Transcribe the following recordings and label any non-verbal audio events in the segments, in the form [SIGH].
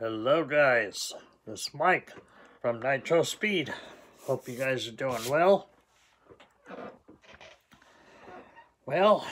Hello guys, this is Mike from Nitro Speed. Hope you guys are doing well. Well,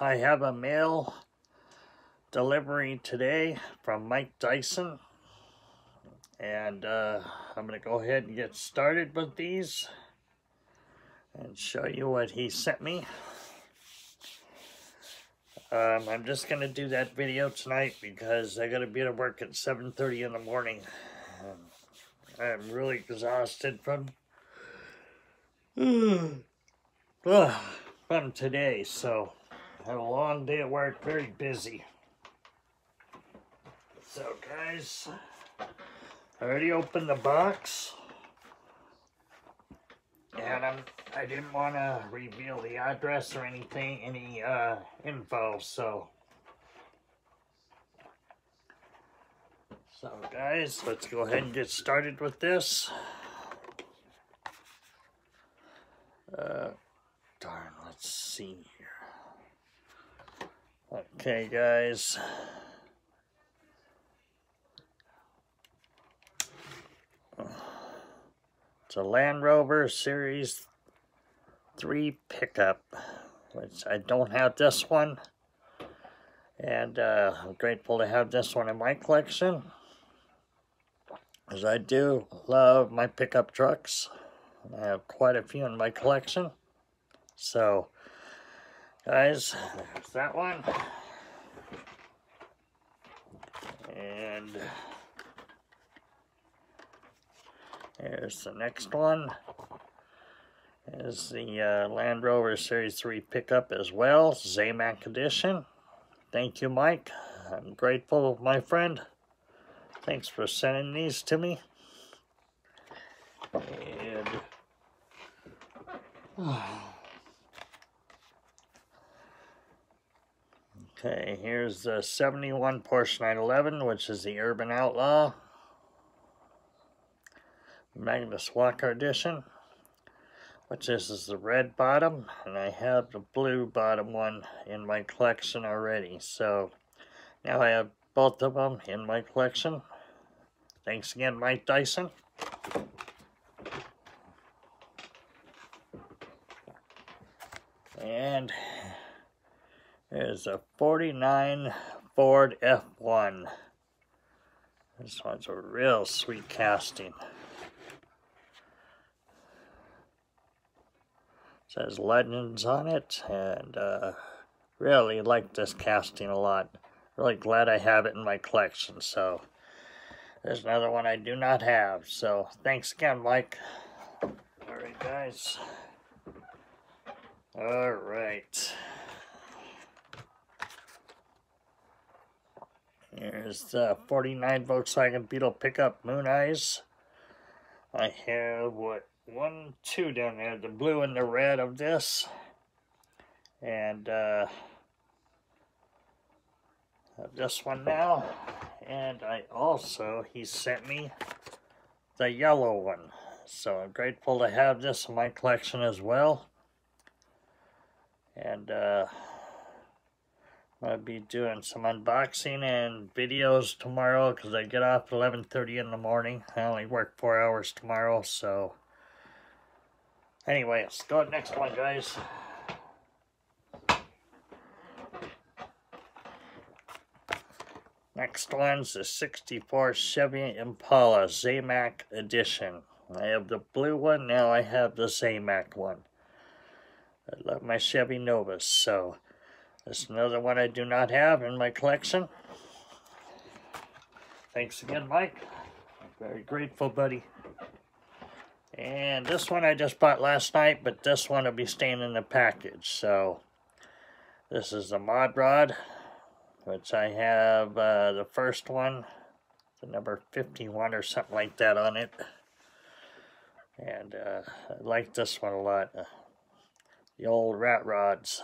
I have a mail delivery today from Mike Dison. And uh, I'm going to go ahead and get started with these and show you what he sent me. Um, I'm just going to do that video tonight because I got to be at work at 7.30 in the morning. Um, I'm really exhausted from, [SIGHS] uh, from today, so had a long day at work, very busy. So guys, I already opened the box. And I'm, I didn't want to reveal the address or anything, any uh, info, so. So guys, let's go ahead and get started with this. Uh, darn, let's see here. Okay, guys. It's a Land Rover Series 3 pickup, which I don't have this one. And uh, I'm grateful to have this one in my collection. As I do love my pickup trucks. I have quite a few in my collection. So, guys, there's that one. And... Here's the next one. Is the uh, Land Rover Series 3 pickup as well, Zamac edition. Thank you, Mike. I'm grateful, my friend. Thanks for sending these to me. And [SIGHS] okay, here's the 71 Porsche 911, which is the Urban Outlaw. Magnus Walker edition, which this is the red bottom, and I have the blue bottom one in my collection already. So now I have both of them in my collection. Thanks again, Mike Dison. And there's a 49 Ford F1. This one's a real sweet casting. Says legends on it and uh, really like this casting a lot. Really glad I have it in my collection so there's another one I do not have so thanks again Mike. Alright guys. Alright. Here's the 49 Volkswagen Beetle pickup Moon Eyes. I have what one, two down there, the blue and the red of this. And uh, this one now. And I also, he sent me the yellow one. So I'm grateful to have this in my collection as well. And uh, I'll be doing some unboxing and videos tomorrow because I get off at 11.30 in the morning. I only work four hours tomorrow, so Anyway, let's go next one, guys. Next one's the 64 Chevy Impala Zamac Edition. I have the blue one, now I have the Zamac one. I love my Chevy Novas, so that's another one I do not have in my collection. Thanks again, Mike. I'm very grateful, buddy. And this one I just bought last night, but this one will be staying in the package. So this is the Mod Rod, which I have uh, the first one, the number 51 or something like that on it. And uh, I like this one a lot. Uh, the old rat rods.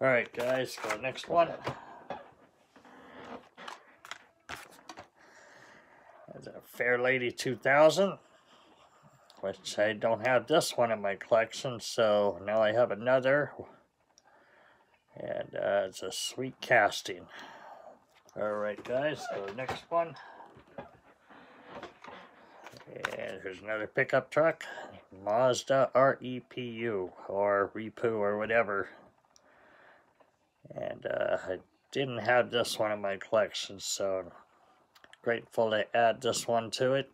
Alright guys, go next one. There's a Fair Lady 2000 which I don't have this one in my collection, so now I have another. And uh, it's a sweet casting. Alright guys, so next one. And here's another pickup truck. Mazda REPU or Repu or whatever. And uh, I didn't have this one in my collection, so grateful to add this one to it.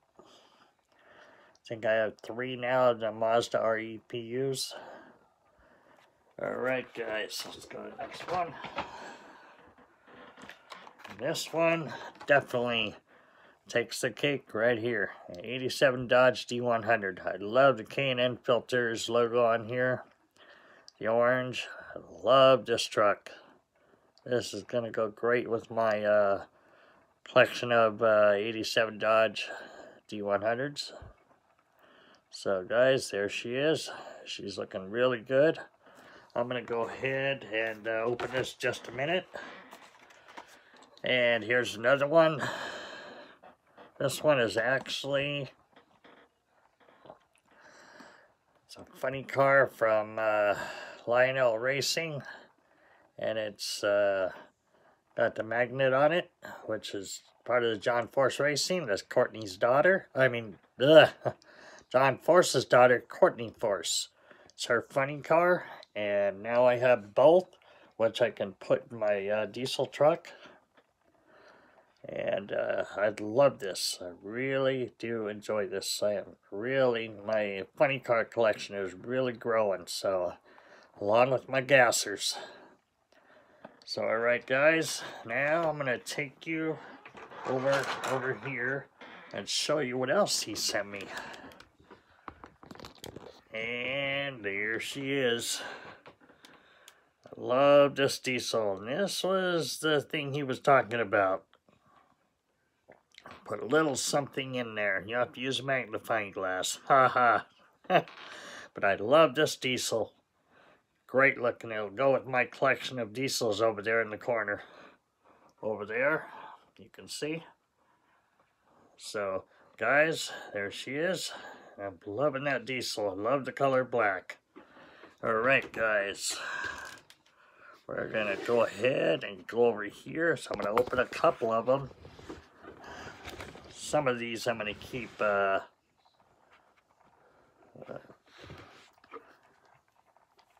I think I have three now of the Mazda REPUs. Alright guys, let's go to the next one. This one definitely takes the cake right here. 87 Dodge D100. I love the K&N filters logo on here. The orange. I love this truck. This is going to go great with my uh, collection of uh, 87 Dodge D100s. So guys, there she is. She's looking really good. I'm going to go ahead and uh, open this just a minute. And here's another one. This one is actually it's a funny car from uh, Lionel Racing, and it's uh, got the magnet on it, which is part of the John Force Racing. That's Courtney's daughter. I mean, [LAUGHS] ugh, John Force's daughter, Courtney Force. It's her funny car, and now I have both, which I can put in my uh, diesel truck and uh, I love this. I really do enjoy this. I am really, my funny car collection is really growing, so along with my gassers. So alright guys, now I'm going to take you over, over here and show you what else he sent me. And there she is. I love this diesel. And this was the thing he was talking about. Put a little something in there. You have to use a magnifying glass. Ha ha. [LAUGHS] but I love this diesel. Great looking. It'll go with my collection of diesels over there in the corner. Over there, you can see. So, guys, there she is. I'm loving that diesel. I love the color black. Alright, guys. We're going to go ahead and go over here. So I'm going to open a couple of them some of these I'm going to keep uh, uh,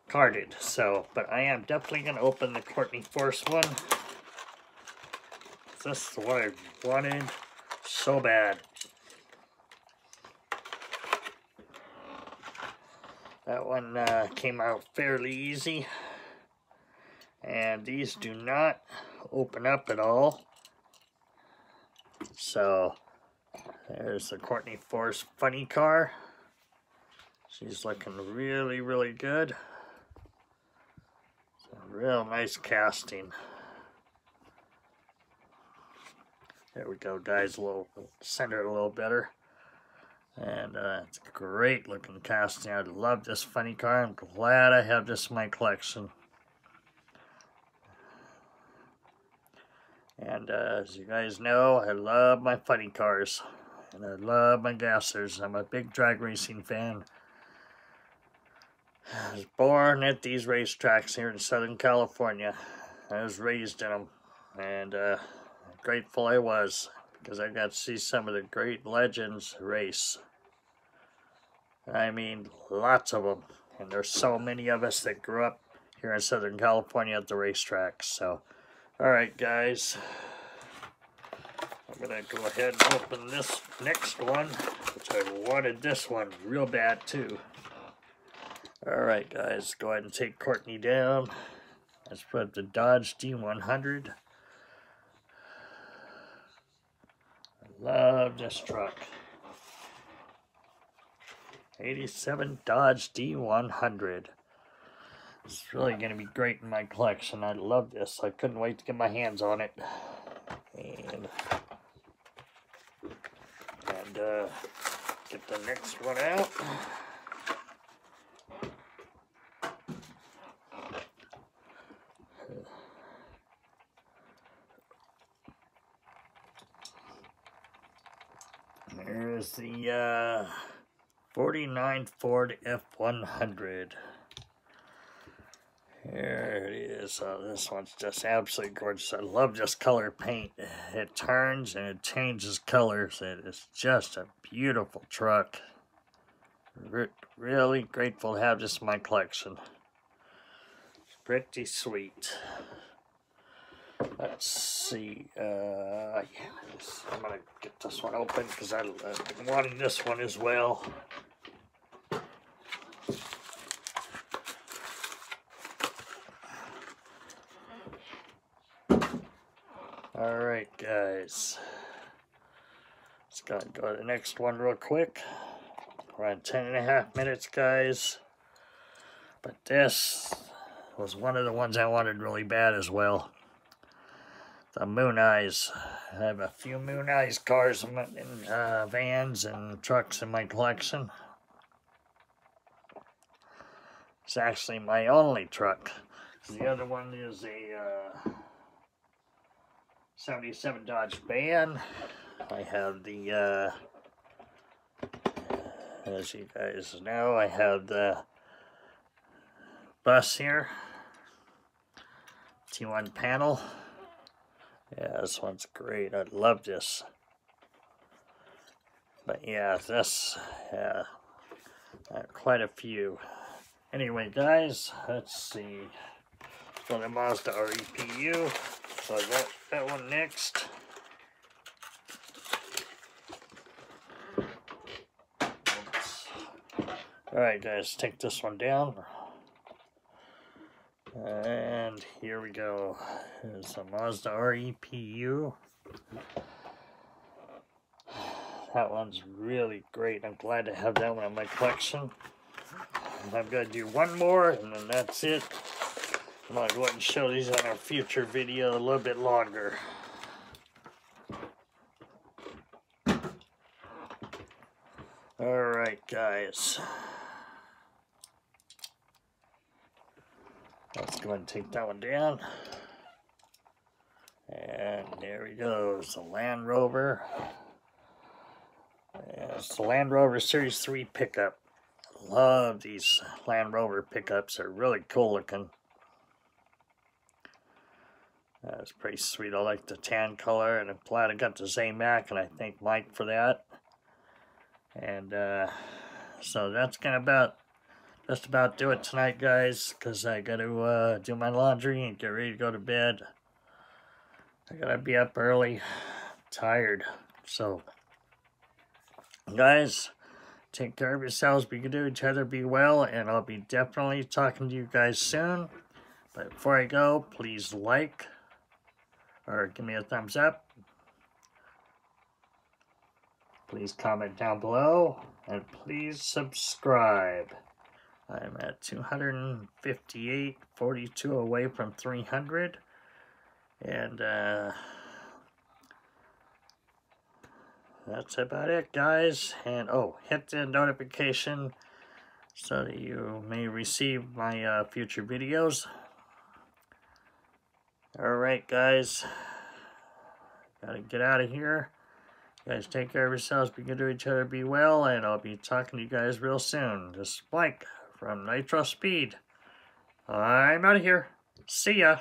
carded. So, but I am definitely going to open the Courtney Force one. This is what I wanted so bad. That one uh, came out fairly easy. And these do not open up at all. So, there's the Courtney Force funny car. She's looking really, really good. real nice casting. There we go, guys. A little center a little better. And uh, it's a great looking casting. I love this funny car. I'm glad I have this in my collection. And uh, as you guys know, I love my funny cars and I love my gassers. I'm a big drag racing fan. I was born at these racetracks here in Southern California. I was raised in them, and uh, grateful I was because I got to see some of the great legends race. I mean, lots of them, and there's so many of us that grew up here in Southern California at the racetracks. So, all right, guys. I'm going to go ahead and open this next one, which I wanted this one real bad too. Alright guys, go ahead and take Courtney down. Let's put the Dodge D100. Love this truck. 87 Dodge D100. It's really going to be great in my collection. I love this. I couldn't wait to get my hands on it. And and uh, get the next one out. There's the uh, 49 Ford F100. Here it is. Oh, this one's just absolutely gorgeous. I love this color paint. It turns and it changes colors. It is just a beautiful truck. Re really grateful to have this in my collection. It's pretty sweet. Let's see. Uh, yeah, I'm going to get this one open because I've been wanting this one as well. Alright guys, let's go to the next one real quick. We're on 10 and a half minutes guys. But this was one of the ones I wanted really bad as well. The Moon Eyes. I have a few Moon Eyes cars and uh, vans and trucks in my collection. It's actually my only truck. The other one is a... Uh, 77 Dodge van. I have the, uh, as you guys know, I have the bus here. T1 panel. Yeah, this one's great. I love this. But yeah, this, yeah, uh, quite a few. Anyway, guys, let's see. So the Mazda REPU. So I got that one next. Alright guys, take this one down. And here we go. It's a Mazda REPU. That one's really great. I'm glad to have that one in my collection. I'm going to do one more and then that's it. I'm going to go ahead and show these on our future video a little bit longer. Alright guys. Go ahead and take that one down. And there he goes, the Land Rover. it's the Land Rover Series 3 pickup. Love these Land Rover pickups. They're really cool looking. That's pretty sweet. I like the tan color, and I'm glad I got the Zamac, and I thank Mike for that. And uh, so that's gonna about just about do it tonight, guys, because I got to uh, do my laundry and get ready to go to bed. I gotta be up early, tired. So, guys, take care of yourselves. Be good to each other. Be well, and I'll be definitely talking to you guys soon. But before I go, please like or give me a thumbs up. Please comment down below and please subscribe. I'm at 258, 42 away from 300. And uh, that's about it, guys. And oh, hit the notification so that you may receive my uh, future videos. Alright, guys. Gotta get out of here. You guys take care of yourselves, be good to each other, be well, and I'll be talking to you guys real soon. Is Blake from Nitro Speed. I'm out of here. See ya.